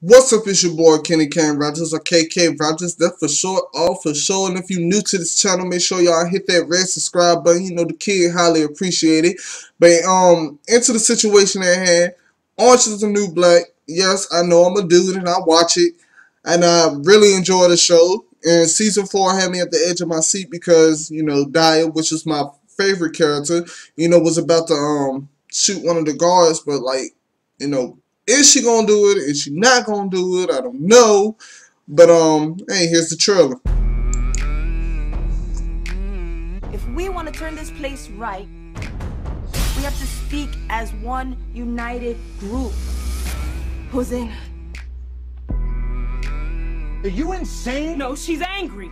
What's up, it's your boy Kenny Kain Rodgers or KK Rodgers, that's for short, all for sure. And if you're new to this channel, make sure y'all hit that red subscribe button. You know the kid highly appreciate it. But um, into the situation at hand, Orange is the New Black. Yes, I know I'm a dude and I watch it, and I really enjoy the show. And season four had me at the edge of my seat because you know Daya, which is my favorite character, you know, was about to um shoot one of the guards, but like you know is she gonna do it? Is she not gonna do it? I don't know. But um, hey, here's the trailer. If we want to turn this place right, we have to speak as one united group. Jose. Are you insane? No, she's angry.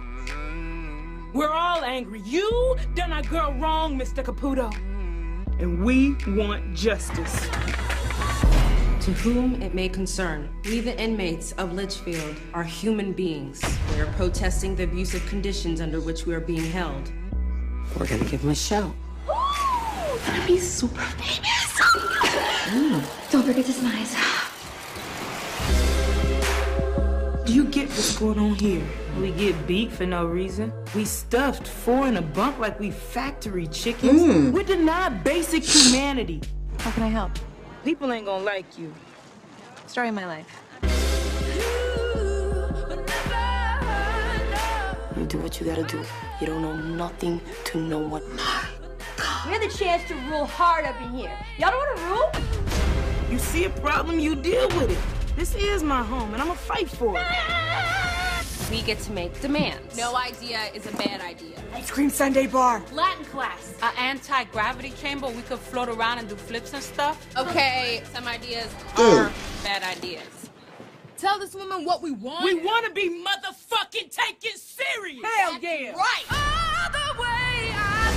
We're all angry. You done our girl wrong, Mr. Caputo. And we want justice. To whom it may concern, we, the inmates of Litchfield, are human beings. We are protesting the abusive conditions under which we are being held. We're gonna give them a show. gonna be super famous. Mm. Don't forget to smile. Do you get what's going on here? We get beat for no reason. We stuffed four in a bunk like we factory chickens. Mm. We're denied basic humanity. How can I help? People ain't gonna like you. Story of my life. You do what you gotta do. You don't know nothing to no one. We had the chance to rule hard up in here. Y'all don't want to rule? You see a problem, you deal with it. This is my home, and I'm gonna fight for it. We get to make demands. No idea is a bad idea. Ice cream sundae bar. Latin class. An anti-gravity chamber. We could float around and do flips and stuff. Okay, some ideas are bad ideas. Tell this woman what we want. We want to be motherfucking taken serious. Hell yeah. Right. All the way I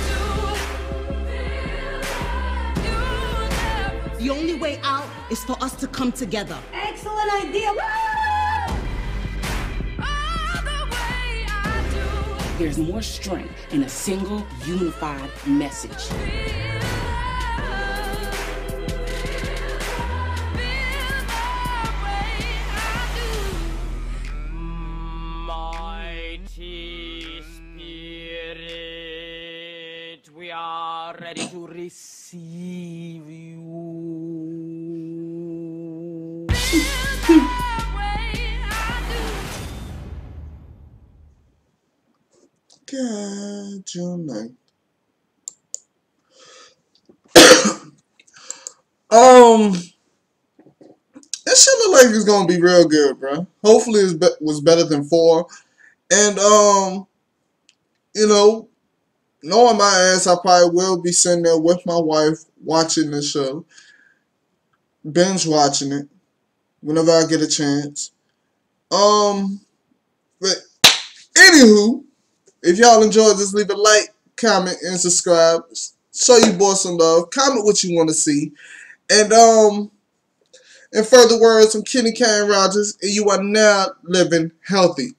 do. The only way out is for us to come together. Excellent idea. There's more strength in a single, unified message. Receive God, your night. um, this shit look like it's gonna be real good, bro. Hopefully, it be was better than four. And um, you know, knowing my ass, I probably will be sitting there with my wife watching the show, binge watching it whenever I get a chance. Um, but anywho, if y'all enjoyed this, leave a like, comment, and subscribe. Show you boys some love. Comment what you want to see. And um, in further words, I'm Kenny Kain Rodgers, and you are now living healthy.